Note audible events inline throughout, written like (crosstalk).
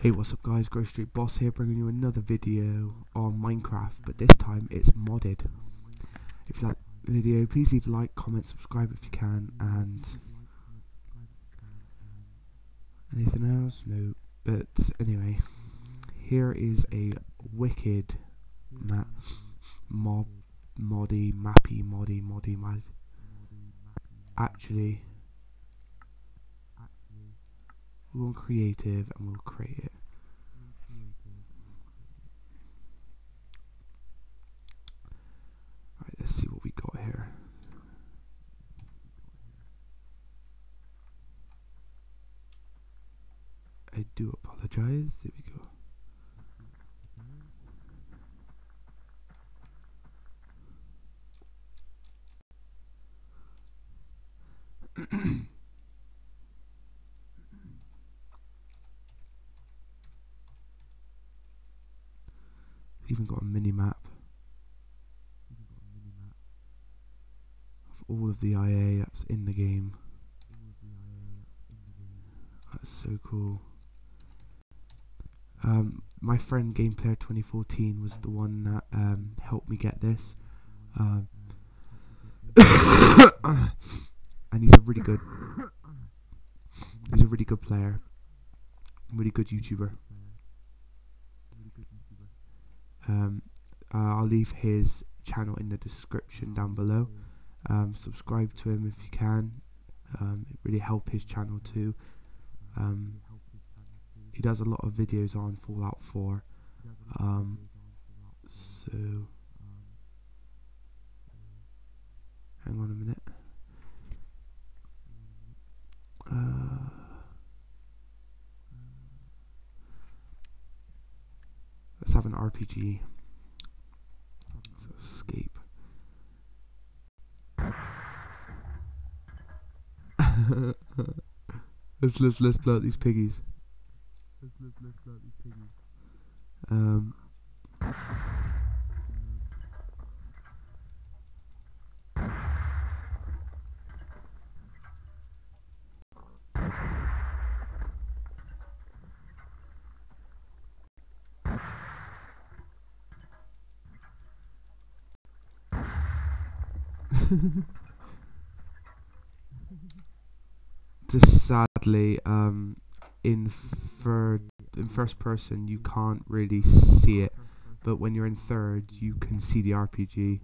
Hey what's up guys, Grove Street Boss here bringing you another video on Minecraft but this time it's modded. If you like the video please leave a like, comment, subscribe if you can and anything else? No. But anyway, here is a wicked map mob moddy mappy moddy moddy mod actually we're on creative and we'll create it. Right, let's see what we got here. I do apologize. There we go. even got a mini map of the IA that's in the game. That's so cool. Um, my friend Gameplayer 2014 was the one that um, helped me get this. Um, (coughs) and he's a really good he's a really good player. Really good YouTuber. Um, uh, I'll leave his channel in the description down below. Um, subscribe to him if you can. Um, it really help his channel too. Um, he does a lot of videos on Fallout 4. Um, so, hang on a minute. Uh, let's have an RPG. Let's escape. (laughs) let's let's let's blow out these piggies. Um. (laughs) Just sadly, um, in third, in first person, you can't really see it, but when you're in third, you can see the RPG.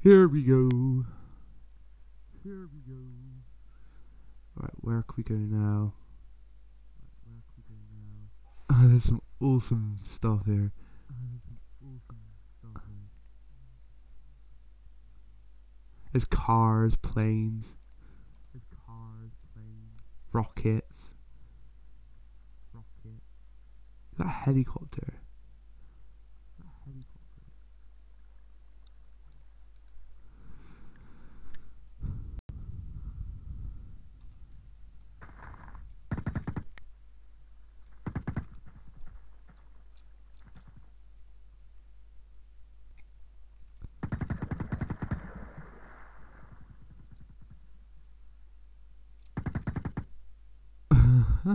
Here we go. Here we go. Right, where can we go now? Oh, (laughs) there's some awesome stuff here. There's cars, planes, rockets. Is that a helicopter? (laughs)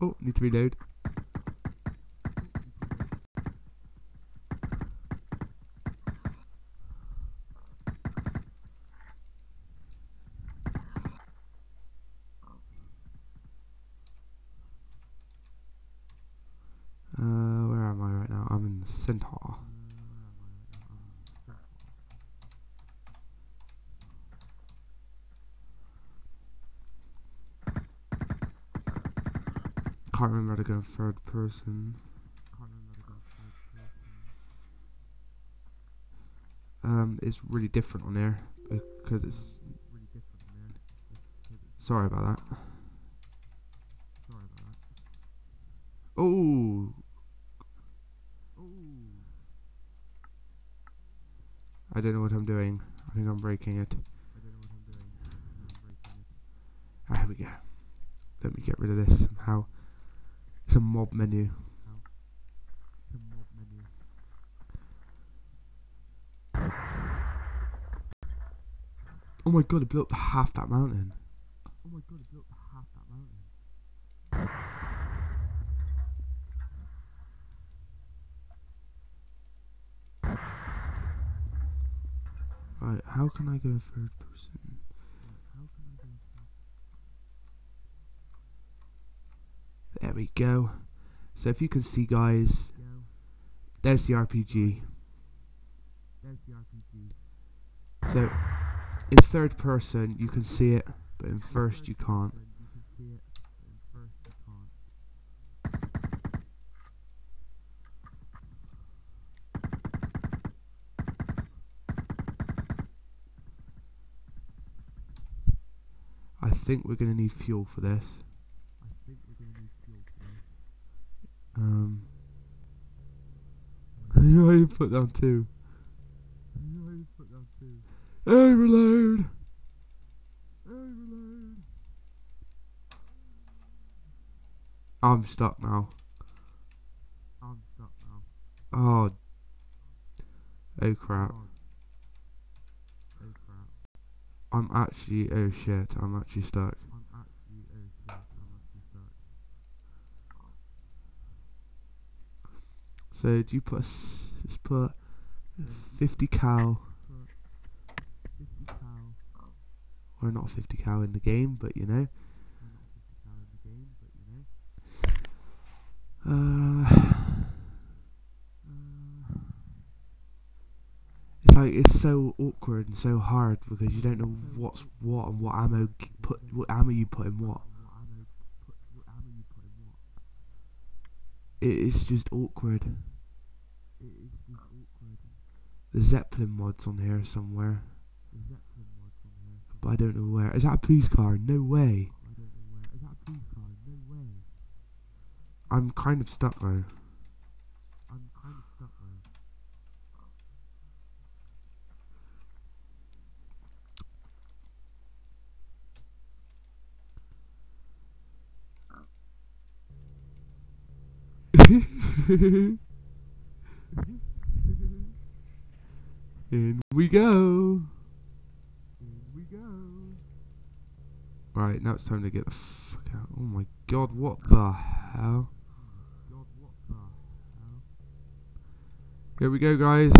oh, need to reload. Uh, where am I right now? I'm in the Centaur. Can't remember how to go third person. Um, it's really different on there because it's. Sorry about that. Oh. I don't know what I'm doing. I think I'm breaking it. Ah, here we go. Let me get rid of this somehow. It's a mob menu. Oh my god, it blew up half that mountain. Oh my god, it blew up half that mountain. Right, how can I go third person? There we go. So if you can see guys, there's the RPG. There's the RPG. So in third person you can see it, but in first you can't. When you can see it, but in first you can't. I think we're gonna need fuel for this. I think we're gonna need fuel for this. Um (laughs) I you put down two. You put down two. Overload! Overload. I'm stuck now. I'm stuck now. Oh Oh crap. Oh crap. I'm actually oh shit, I'm actually stuck. I'm actually oh shit. I'm actually stuck. So do you put a just put 50 cal 50 cal. or not 50 cow in the game, but you know. Well, not 50 cal in the game, but you know. Uh, it's like it's so awkward and so hard because you don't know what's what and what ammo put what ammo you put in what. what ammo put? What ammo you put in what? It is just awkward. It is just awkward. The Zeppelin mod's on here somewhere, but I don't know where. Is that a police car? No way. I don't know where. Is that a police car? No way. I'm kind of stuck now. I'm kind of stuck though. (laughs) In we go. In we go. Right, now it's time to get the fuck out. Oh my god, what the hell? God, what the hell? Here we go, guys.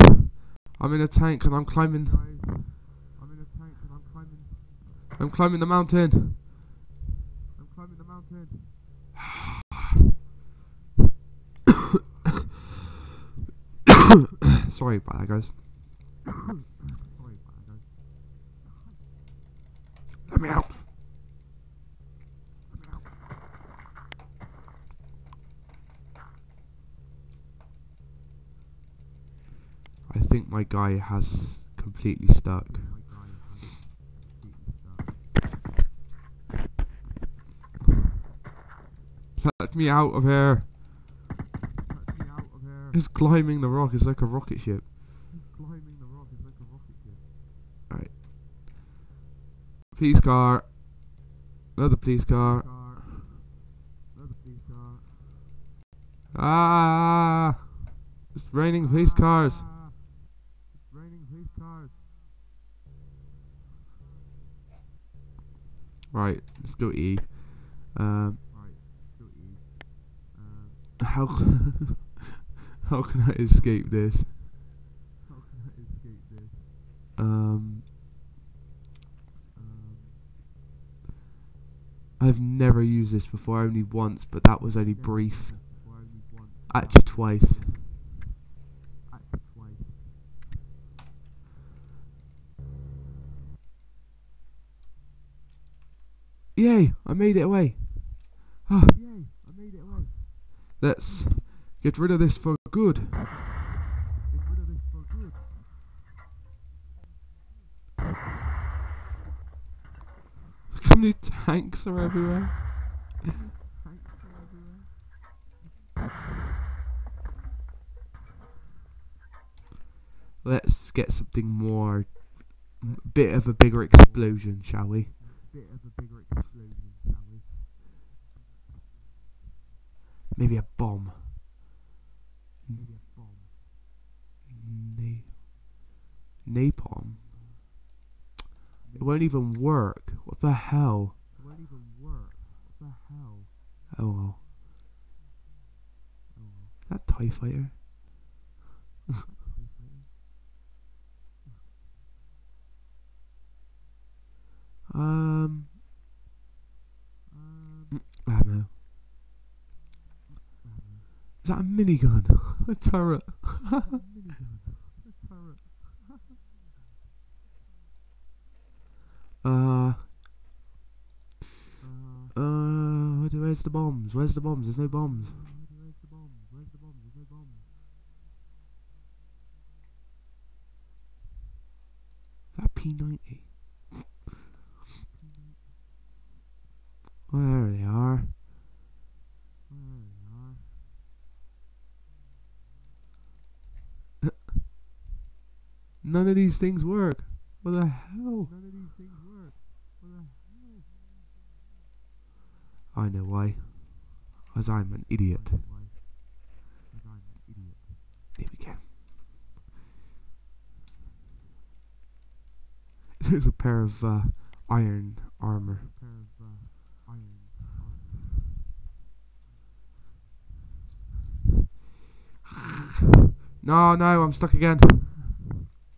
I'm in a tank and I'm climbing. I'm in a tank and I'm climbing. I'm climbing the mountain. I'm climbing the mountain. (coughs) Sorry about that, guys. Sorry about that, guys. Let me out. I think my guy has completely stuck. Let me out of here. It's climbing the rock. It's like a rocket ship. He's climbing the rock. It's like a rocket ship. Police car. Another police car. Ah! It's raining police cars. It's raining police cars. Right, let's go E. Right, go E. Um, how how can I escape this? how can I escape this? Um, I've never used this before, only once, but that was only brief. used this before, only once. Actually, twice. Actually, twice. Yay! I made it away. Ah, Yay! I made it away. let's get rid of this for good. Get rid of this for good. Look how many tanks are everywhere. Tanks are everywhere. Let's get something more, m- bit of a bigger explosion, shall we? Bit of a bigger explosion, shall we? Maybe a bomb. Maybe a bomb. Na- napalm. It won't even work. What the hell? It won't even work. What the hell? Oh well. Oh. That TIE fighter. Are you fighting? Um, Um, ammo. Know. Is that a minigun? (laughs) a turret? A minigun. A turret. Uh, Uh, where's the bombs? Where's the bombs? There's no bombs. Is that P90? Oh, there they are. There they are. None of these things work. What the hell? None of these things work. What the hell? I know why. As I'm an idiot. Here we go. (laughs) There's a pair of iron armor. A pair of uh, iron armor. (sighs) No, no, I'm stuck again.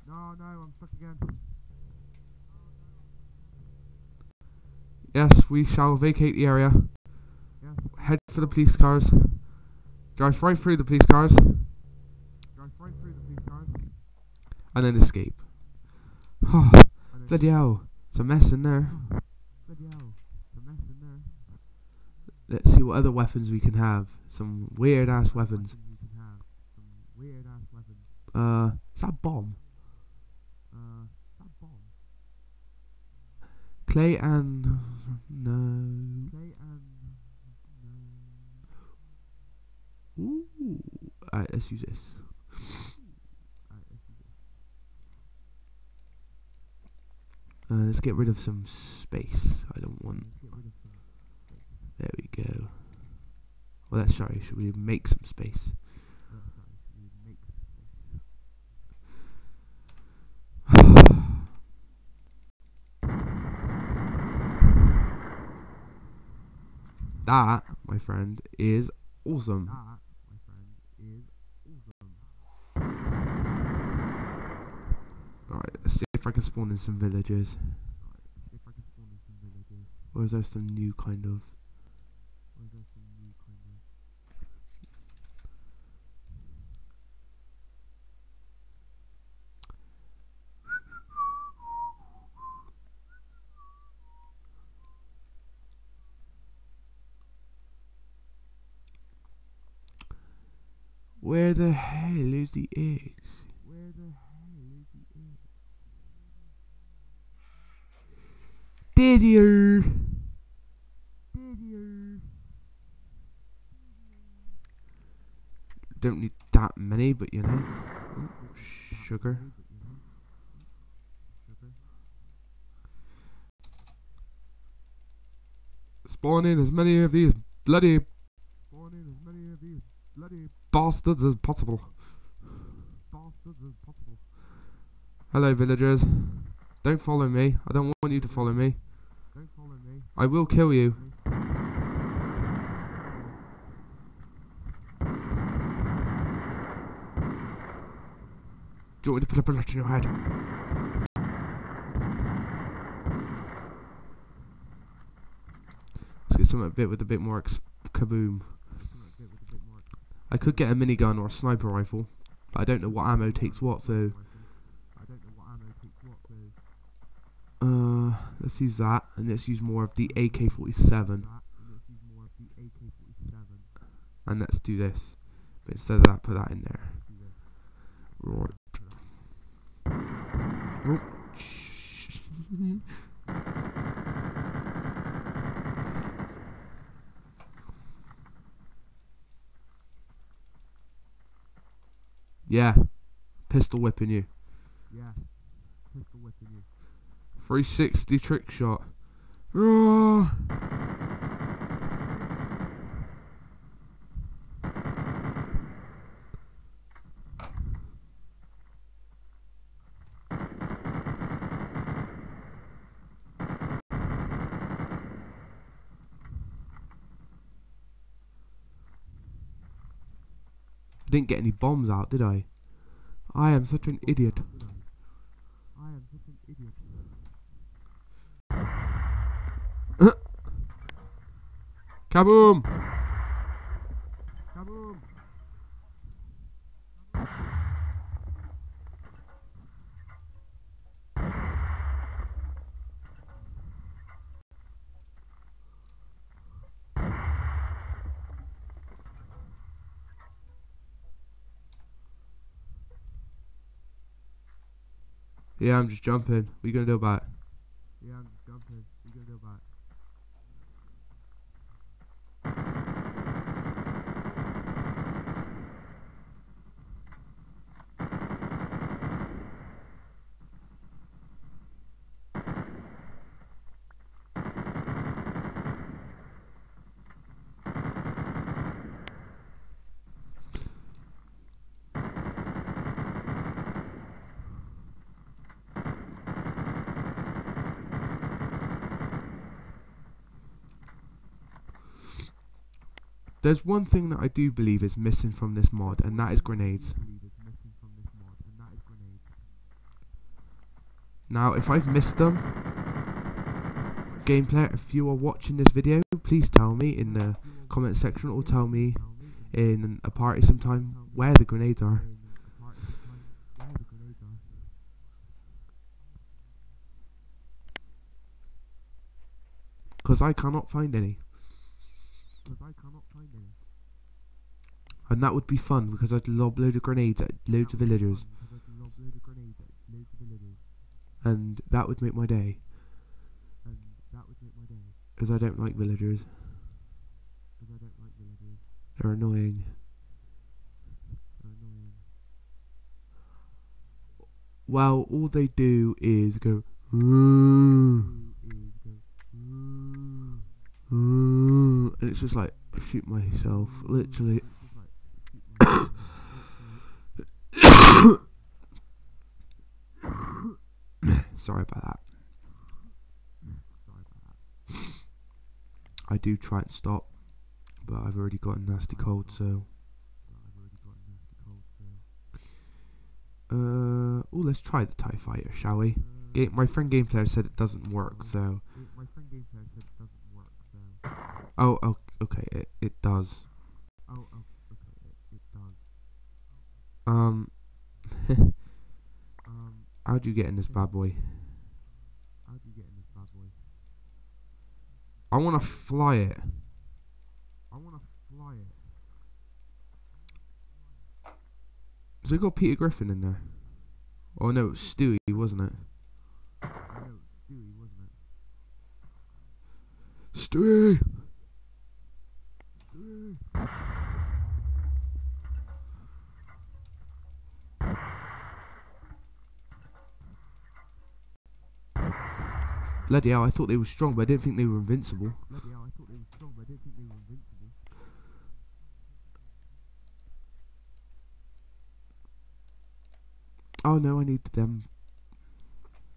No, no, I'm stuck again. Yes, we shall vacate the area. Head for the police cars. Drive right through the police cars Drive right through the police cars. and then escape. (sighs) Then Bloody hell, it's a mess in there. Bloody hell. There's a mess in there. Let's see what other weapons we can have. Some weird ass weapons. We can have some weird ass weapons. Uh, is that bomb? Uh, that bomb. Clay and no. Play and no. Ooh. Alright, let's use this. Uh, let's get rid of some space. I don't want. There we go. Well, that's sorry. Should. We make some space. (sighs) That, my friend, is awesome. That, my friend, is awesome. Alright, let's see if I can spawn in some villages. Or is there some new kind of. Where the hell is the eggs? Where the hell is the egg? Didier! Didier! Don't need that many, but you know. Sugar. Hey, but you know. Sugar. Spawn in as many of these bloody Spawn in as many of these bloody bastards as possible. bastards as possible. Hello, villagers. Don't follow me. I don't want you to follow me. Don't follow me. I will kill you. Do you want me to put a bullet in your head? Let's get something a bit with a bit more kaboom. I could get a minigun or a sniper rifle, but I don't know what ammo takes what, so uh, let's use that, and let's use more of the AK-47, and let's use more of the AK-47. and let's do this. But instead of that, put that in there. Right. Yeah, pistol whipping you. Yeah. Pistol whipping you. 360 trick shot. Roar. Didn't get any bombs out, did I? I am such an idiot. I am such an idiot. Kaboom! Yeah, I'm just jumping. What you gonna do about it? Yeah, I'm just jumping. What you gonna do about it? There's one thing that I do believe is missing from this mod, and that is grenades. Now, if I've missed them, gameplay, if you are watching this video, please tell me in the comment section or tell me in a party sometime where the grenades are. Because I cannot find any. Because I cannot find. And that would be fun because I'd lob load of grenades at loads of villagers. And that would make my day. And that would make my day. Because I don't like villagers. Because I don't like villagers. They're annoying. They're annoying. Well, all they do is go. "Ooh, Who is go? Ooh. ooh," And it's just like, shoot myself. Literally. (coughs) Sorry about that. I do try and stop. But I've already got a nasty cold, so. Uh, oh, let's try the TIE fighter, shall we? My friend Gameplayer said it doesn't work, so. Oh, oh okay, it, it does. Oh, okay, it, it does. Um, (laughs) Um, how'd you get in this bad boy? how do you get in this bad boy? I want to fly it. I want to fly it. So it got Peter Griffin in there. Oh no, it was Stewie, wasn't it? I know it's Stewie, wasn't Stewie! Eh. Stewie! Bloody hell, I thought they were strong, but I didn't think they were invincible. Bloody hell, I thought they were strong, but I didn't think they were invincible. Oh no, I need them.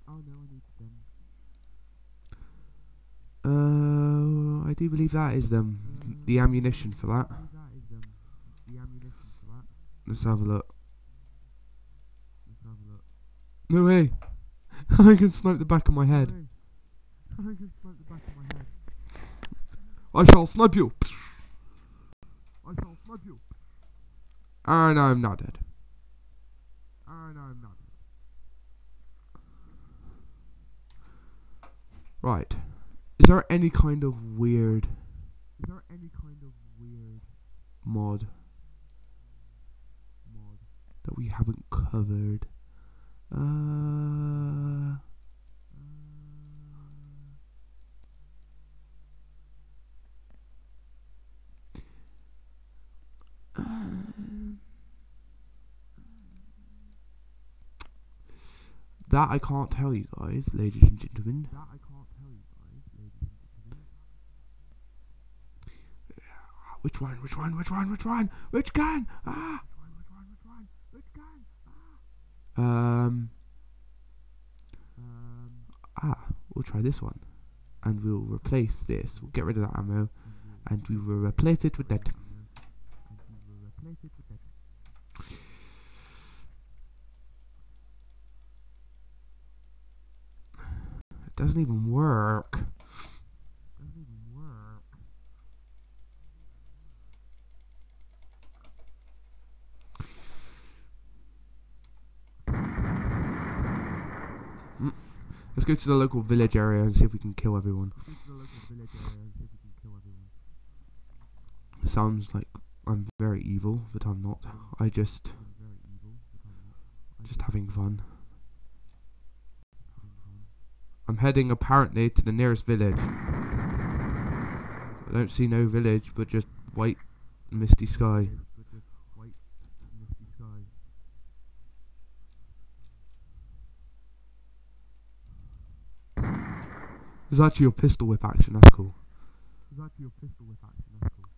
Oh no, I need them. Uh, I do believe that is them. The ammunition for that. Believe that is um, the ammunition for that. Let's have a look. No way! (laughs) I can snipe the back of my head. I can smoke the back of my head. I shall snipe you! I shall snipe you. And I'm not dead. And I'm not. dead. Right. Is there any kind of weird Is there any kind of weird mod mod? that we haven't covered? Uh, that I can't tell you guys, ladies and gentlemen. Which one? Which one? Which one? Which one? Which gun? Ah! Um, um. Ah, we'll try this one. And we'll replace this. We'll get rid of that ammo. And we will replace it with that. It doesn't even work. Let's go to the local village area and see if we can kill everyone. Go to the local village area and see if we can kill everyone. Sounds like I'm very evil, but I'm not. I just I'm very evil, but I'm not. I just having fun. having fun. I'm heading apparently to the nearest village. I don't see no village, but just white, misty sky. Village, But just white, misty sky. There's actually your pistol whip action. That's cool. There's actually a pistol whip action. That's cool.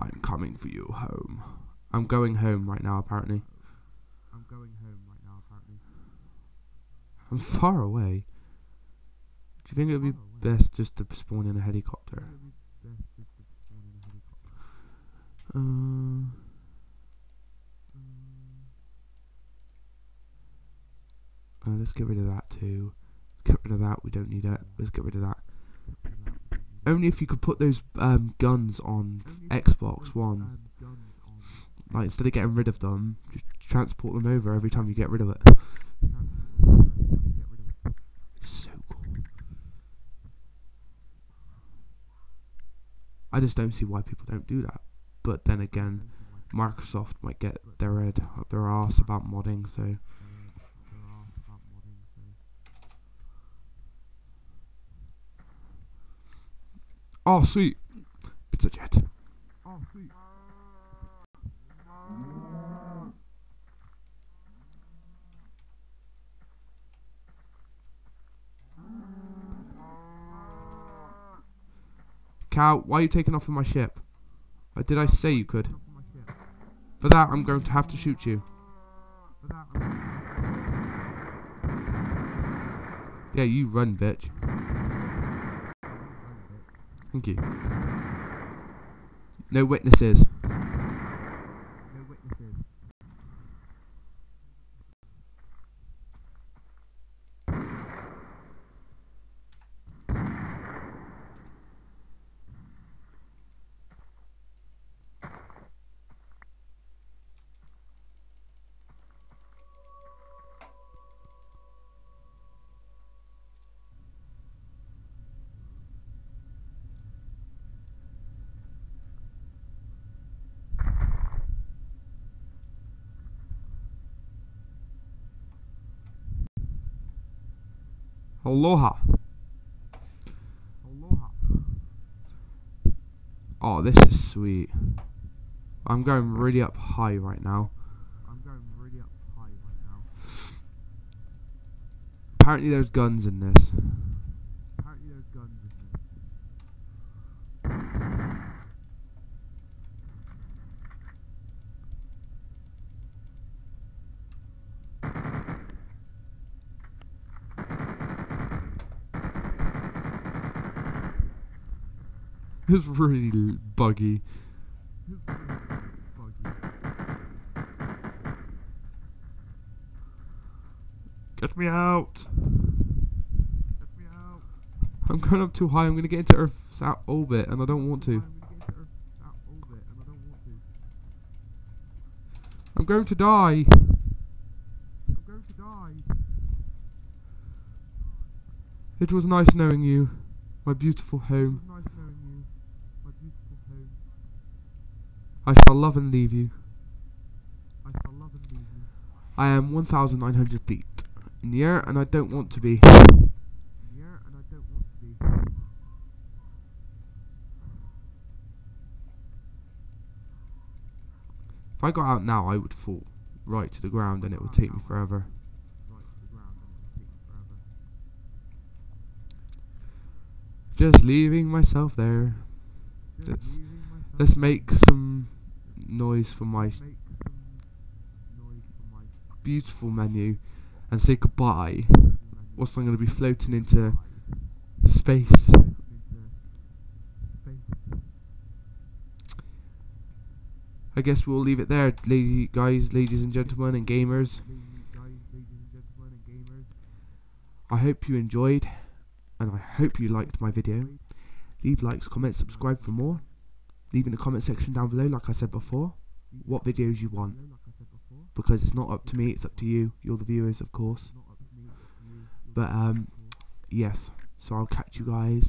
I'm coming for you home. I'm going home right now, apparently. I'm going home right now. Apparently. I'm far away. Do you think it would be best just to spawn in a helicopter? It'd be best just to spawn in a helicopter. Uh, uh, let's get rid of that too. Let's get rid of that. We don't need it. Let's get rid of that. get rid of that, we don't need it. Only if you could put those um, guns on Only f- if you put Xbox One. Like instead of getting rid of them, just transport them over every time you get rid of it. transport them over every time you get rid of it. So cool. I just don't see why people don't do that. But then again, Microsoft might get their head up their arse about modding, so oh sweet, it's a jet. Oh, sweet. Cow, why are you taking off from my ship? Uh, did I say you could? For that, I'm going to have to shoot you. Yeah, you run, bitch. Thank you. No witnesses. Aloha. Aloha. Oh, this is sweet. I'm going really up high right now. I'm going really up high right now. Apparently, there's guns in this. Apparently there's guns in this. (laughs) It's really buggy. Get me out. Let me out. I'm going up too high. I'm going to get into Earth's orbit, and I don't want to. I'm get going to die. I'm going to die. It was nice knowing you. My beautiful home. I shall love and leave you. I shall love and leave you. I am 1,900 feet in the air, and I don't want to be. in the air and I don't want to be. If I got out now, I would fall right to the ground, and it would take me forever. Right to the ground and it'll take me forever. Just leaving myself there. Just Let's- leaving myself Let's make some noise for my beautiful menu and say goodbye. Whilst I'm going to be floating into space. I guess we'll leave it there, lady guys, ladies and gentlemen, and gamers. I hope you enjoyed, and I hope you liked my video. Leave likes, comments, subscribe for more. Leave in the comment section down below, like I said before, what videos you want. Because it's not up to me, it's up to you. You're the viewers, of course. But um, yes. So I'll catch you guys